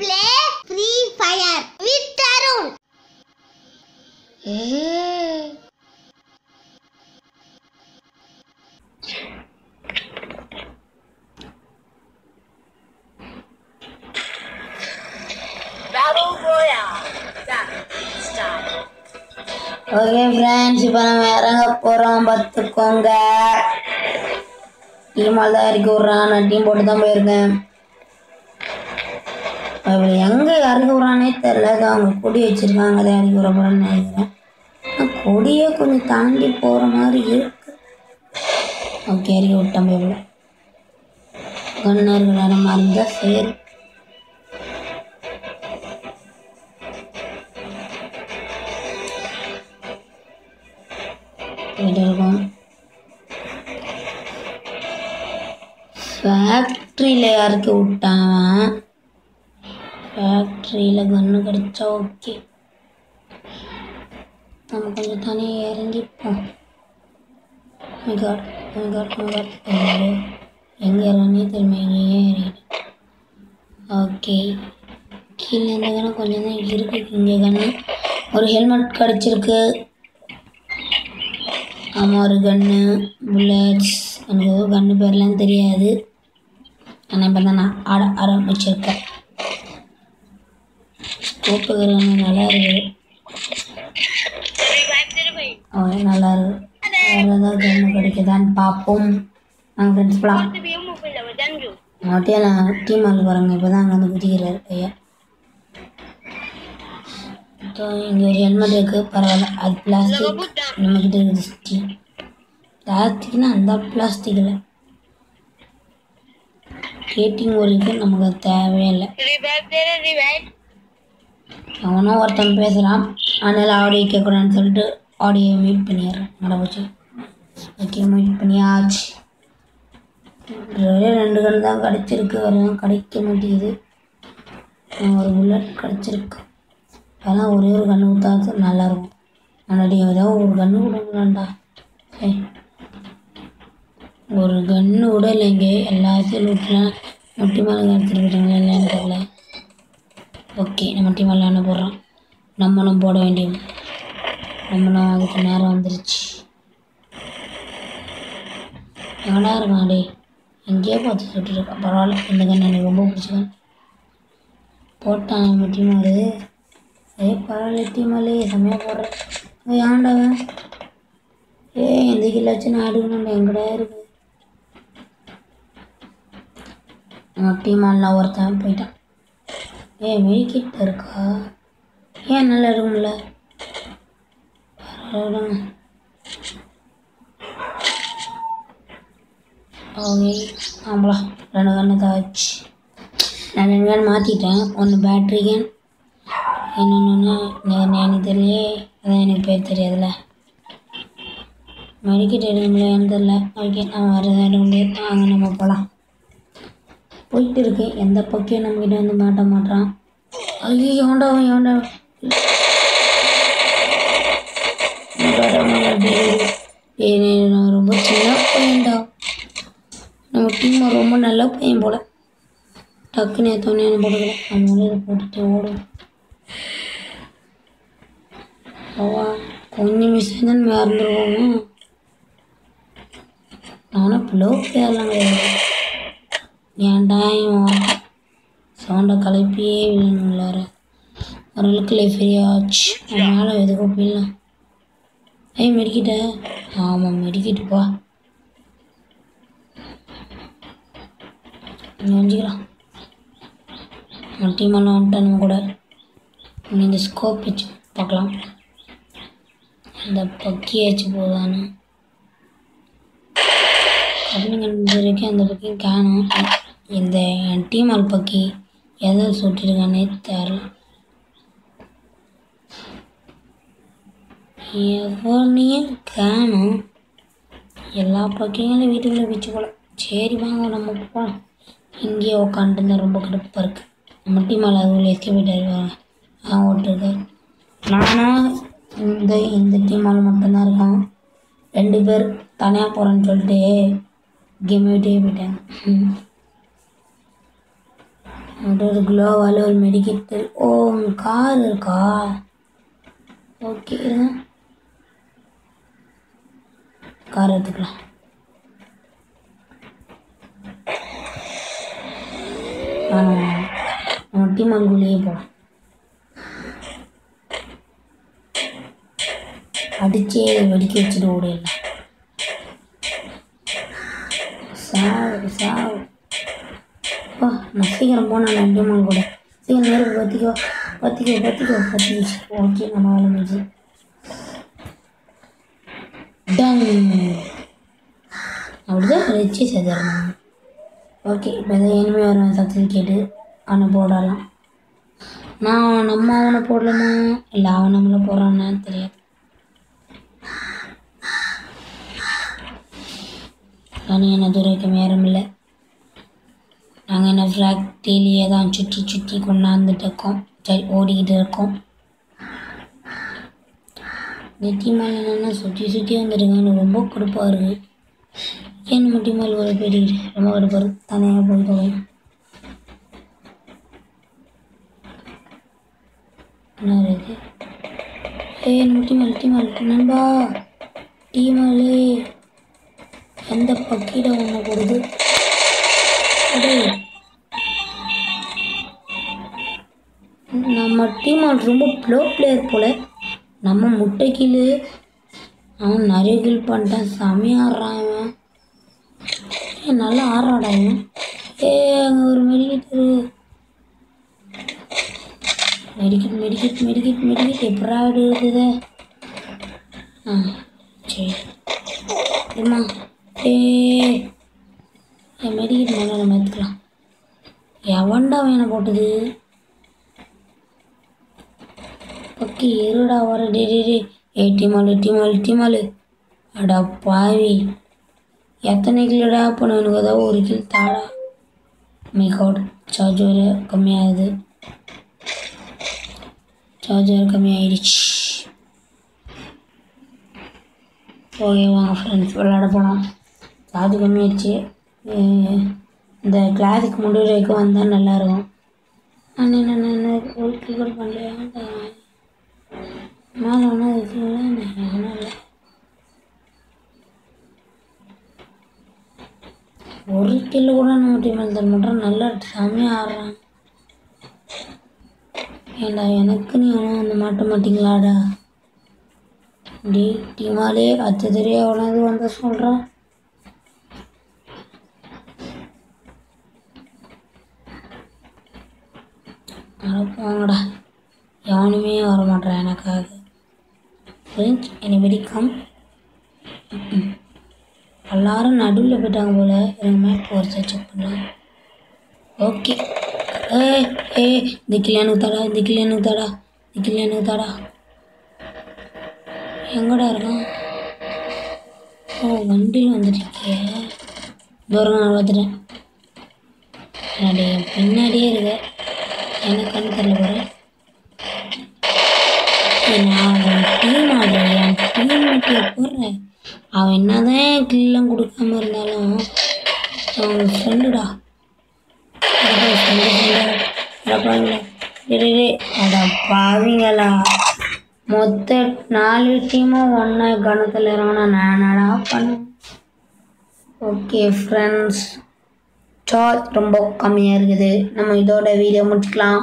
play Free Fire with Tarun. Battle Royale. Battle start. Okay friends இப்போ நம்ம இறங்க போகிறோம் பார்த்துக்கோங்க டீமால் தான் இறக்கி விட்றான் நான் டீம் போட்டு தான் போயிருக்கேன் அவர் எங்கே இறக்கி விட்றானே தெரில அது அவங்க கொடி வச்சுருக்காங்க. அதை இறக்கி விட போகிறேன்னு நினைக்கிறேன். ஆனா கொடியே கொஞ்சம் தாண்டி போகிற மாதிரி இருக்கு. ஓகே இறக்கி விட்டான் போய் கண்ணர்கள் இடமா இருந்தால் சரி போயிட்டு இருக்கோம். ஃபேக்ட்ரியில் இறக்கி விட்டான் ஃபேக்ட்ரியில் கன்று கிடச்சா ஓகே நம்ம கொஞ்சம் தனியாக இறங்கிப்போம். மிகாட் மிகாட் மிகாட் எங்கே இறங்கி திரும்ப எங்கேயே இறங்கிட்டேன் ஓகே கீழே இருந்த கண்ணு கொஞ்சம் தான் இருக்குது இங்கே கண்ணு. ஒரு ஹெல்மெட் கிடச்சிருக்கு. ஆமாம் ஒரு கன்று புல்லட்ஸ் எனக்கு ஏதோ கன்று பேர்லாம் தெரியாது. ஆனால் இப்போ தான் நான் ஆட ஆரம்பிச்சிருக்கேன். ஸ்கோப்பு கன்று நல்லா இருக்குது அவன் நல்லா இருக்கு. வேறு ஏதாவது கன்று கிடைக்குதான்னு பார்ப்போம். நாங்கள் ஃப்ரெண்ட்ஸ் போகலாம் மட்டும் நான் டீம் ஆள் பாருங்க இப்போ தான் அங்கே வந்து குதிக்கிறார் ஐயா இங்கே ஒரு ஹெல்மெட் இருக்குது பரவாயில்ல. அது பிளாஸ்டிக் நம்மக்கிட்ட இருக்குது சுற்றி பிளாஸ்டிக்னா அந்த பிளாஸ்டிக்கில் கேட்டிங் ஒரு இது நமக்கு அது தேவையில்லை அவனும் ஒருத்தன் பேசுகிறான் அதனால் ஆடியோ கேட்கக்கூடாதுன்னு சொல்லிட்டு ஆடியோ மியூட் பண்ணிடுறேன். நடந்துச்சு ஓகே மியூட் பண்ணியாச்சு. ஒரே ரெண்டு கன்று தான் கிடச்சிருக்கு. வரும் கிடைக்க மாட்டேங்குது. ஒரு புல்லட் கிடச்சிருக்கு. அதெல்லாம் ஒரே ஒரு கன்று கொடுத்தா நல்லாயிருக்கும். முன்னாடி ஏதாவது ஒரு கன்று கொடுங்களாண்டா சரி ஒரு கன்று கூட இல்லைங்க. எல்லாத்தையும் லூட்லாம் முட்டி மேலே எடுத்துகிட்டு போயிட்டாங்களா இல்லைன்னு தெரியல. ஓகே நம்ம டீம் மேலே என்ன போடுறோம்? நம்மளும் போட வேண்டியது. நம்மளும் அதுக்கு நேரம் வந்துருச்சு. எங்கடா இருக்கான் டே எங்கேயோ பார்த்து சுட்டுருக்கான் பரவாயில்ல இந்த கன்று எனக்கு ரொம்ப பிடிச்சது போட்டான் நம்ம டீம் அது ஏ பரவாயில்ல டீமாலே செம்மையாக போடுறேன் ஏய் ஆண்டவன். ஏய் எந்த கில்லாச்சும் நான் எடுக்கணும்டா எங்கடா இருக்கு நம்ம டீமாலாம் ஒருத்தன் போயிட்டான். ஏன் மெடிக்கிட்ட இருக்கா? ஏன் நல்லா இருக்கும்ல பரவாயில்ல. ஓகே ஆம்பளா. ரெண்டு கண்ணு தாச்சு. நான் ரெண்டு கண்ணு மாற்றிட்டேன் ஒன்று பேட்ரி கேன் இன்னொன்று எனக்கு தெரியலையே. அதான் எனக்கு பேர் தெரியாதுல்ல. மெடிக்கெட் எடுக்க முடியாது தெரியல. ஓகே நான் வேறு எதாவது எடுக்க முடியாது அங்கே நம்ம போகலாம் போயிட்டு இருக்கு எந்த பக்கம் நம்மக்கிட்ட வந்து மாட்ட மாட்டான் ஐயோ ஏண்டா ஏண்டா நான் ரொம்ப சின்ன பையன்டா. நம்ம டீம் ரொம்ப நல்ல பையன் போல. டக்குன்னு ஏற்றோன்னே என்ன நம்ம இதை போட்டுட்டு ஓடும். அவா கொஞ்சம் மிஸ் தான் மறந்துடுவோம் நானும் பிள்ளை பிளேயர்லாம் கிடையாது ஏன்டா இவன் சவுண்டை கலப்பியே விழணுங்களார ஓரளவுக்கு லைஃப் ஆச்சு அதனால் எதுக்கும் போயிடலாம் ஏய் மெடிக்கிட்ட. ஆமாம் மெடிக்கிட்டுப்பா வஞ்சிக்கலாம் நம்ம டீமெல்லாம் வந்துட்டேன் நம்ம கூட. இனி இந்த ஸ்கோப் வச்சு பார்க்கலாம். இந்த பக்கியாச்சு போதான்னு. கண்ணுங்க வரைக்கும் அந்த பக்கம் காணும். இந்த என் டீம் அல்பக்கி எதை சுட்டிருக்கானே தெரில எவனையும் காணும். எல்லா பக்கிங்களும் வீட்டுக்குள்ளே வச்சு போல. சரி வாங்க நம்ம போகலாம் இங்கேயே உட்காந்துருந்தா ரொம்ப கடுப்பாக இருக்குது நம்ம டீம் ஆள் அது உள்ள எஸ்கே போயிட்டாரு அவன் ஓட்டிருக்காரு நானும் இந்த இந்த டீம் ஆள் மட்டும்தான் இருக்கான். ரெண்டு பேர் தனியாக போகிறேன்னு சொல்லிட்டு கேம் விட்டே போயிட்டாங்க. ம். அது ஒரு குளோவால் ஒரு மெடிக்கெட் ஓ கார் இருக்கா? ஓகே கார் எடுத்துக்கலாம். ஆனால் நம்ம டீம் அங்குள்ளேயே போகலாம் அடிச்சே வெடிக்க வச்சுட்டு ஓடிடலாம். சாவு சாவு. அப்பா நான் சீக்கிரம் போனேன் நான் கூட. சீக்கிரம் நேரம் பற்றிக்கோ பற்றிக்கோ பற்றிக்கோ பற்றிச்சு ஓகே நம்ம வேலை முடிஞ்சு டன் அப்படிதான் வச்சு செதுறணும் ஓகே இப்போ எதாவது இனிமே வரும் சர்டிஃபிகேட்டு கேட்டு அவனை போடலாம். நான் நம்ம அவனை போடலாமா இல்லை அவன் நம்மளை போடுறான்னு தெரியாது. ஆனால் என்ன துறைக்கும் நேரம் இல்லை. நாங்கள் என்ன ஃப்ராக்டிலேயே தான் சுற்றி சுற்றி கொண்டாந்துட்டு இருக்கோம் சரி ஓடிக்கிட்டு இருக்கோம். நெட்டி என்னென்னா சுற்றி சுற்றி வந்துருக்கான்னு எனக்கு ரொம்ப கொடுப்பாக இருக்குது ஏன் முட்டிமால் ஒரு போயிட்டு ரொம்ப கொடுப்பாரு தனியாக போய் தொலை என்ன இருக்கு? ஏய் முட்டிமால் மேல் நண்பா டீ எந்த பக்கீட ஒன்று கொடுது அப்படியே நம்ம டீம் ரொம்ப ப்ளோ பிளேயர் போல். நம்ம முட்டை அவன் நிறைய கில் பண்ணிட்டான். செமையாக ஆடுறான் இவன். நல்லா ஆடுறாடா இவன். ஏ அங்கே ஒரு மெடிக்கெட் மெடிக்கெட் மெடிக்கெட் மெடிக்கெட் மெடிக்கெட். எப்படா இருக்குது ஆ சரி. ஏம்மா? ஏ என் மெடிக்கெட் மேலே நம்ம எடுத்துக்கலாம் எவன்டா வேணை போட்டது? ஓகே இருடா வர டே டே டே எட்டிமால் எட்டிமால் எட்டிமால் அடா பாவி. எத்தனை கிலோடா பண்ண எனக்கு ஏதாவது ஒரு கிலோ தாடா. மேக்கவுட் சார்ஜர் கம்மியாகுது. சார்ஜர் கம்மியாயிடுச்சு. ஓகே வாங்க ஃப்ரெண்ட்ஸ் விளையாட போனோம் சார்ஜ் கம்மியாயிடுச்சு. இந்த கிளாஸுக்கு முடிவு வரைக்கும் வந்தால் நல்லாயிருக்கும் ஆனால் நான் ஒரு கிலோ கூட பண்ணலையா? மேலே ஒன்றும் இருக்குல்ல ஒன்றும் இல்லை ஒரு கிலோ கூட நம்ம டீம் தர மாட்டோம் நல்லா செம்மையாக ஆடுறான். ஏண்டா எனக்கு நீ ஒன்றும் வந்து மாட்ட மாட்டீங்களாடா? டி டீமாலே அத்த தெரிய எவ்வளோ வந்து சொல்கிறான் அட போங்கடா நானுமே வர மாட்டான் எனக்காக ஃப்ரெஞ்ச் எனிபடி கம் எல்லாரும் நடுவில் போயிட்டாங்க போல். எனக்கு மேப் ஒரு செக் பண்ணலாம் ஓகே ஏ ஏ இந்த கிளி எனக்கு தாடா இந்த கிளி எனக்கு தாடா இந்த கிளி எனக்கு தாடா எங்கடா இருக்கான்? ஓ வண்டியில் வந்துட்டுருக்கே தூரம் நான் பார்த்துட்டேன். என்னுடைய பின்னாடியே இருக்க. எனக்கு கண்ணு தெரியல போகிறேன் நான் அவன் டீம் ஆடுறேன் என் டீம் மட்டும் போடுறேன் அவன் என்னதான் கில்லாம் கொடுக்காம இருந்தாலும் அவன் ஃப்ரெண்டுடா அட பாவிங்களா. மொத்த நாலு டீமும் ஒன்றா கணத்தில் இறங்கினா நான் என்னடா ஓகே ஃப்ரெண்ட்ஸ் சார்ஜ் ரொம்ப கம்மியாக இருக்குது. நம்ம இதோட வீடியோ முடிச்சுக்கலாம்.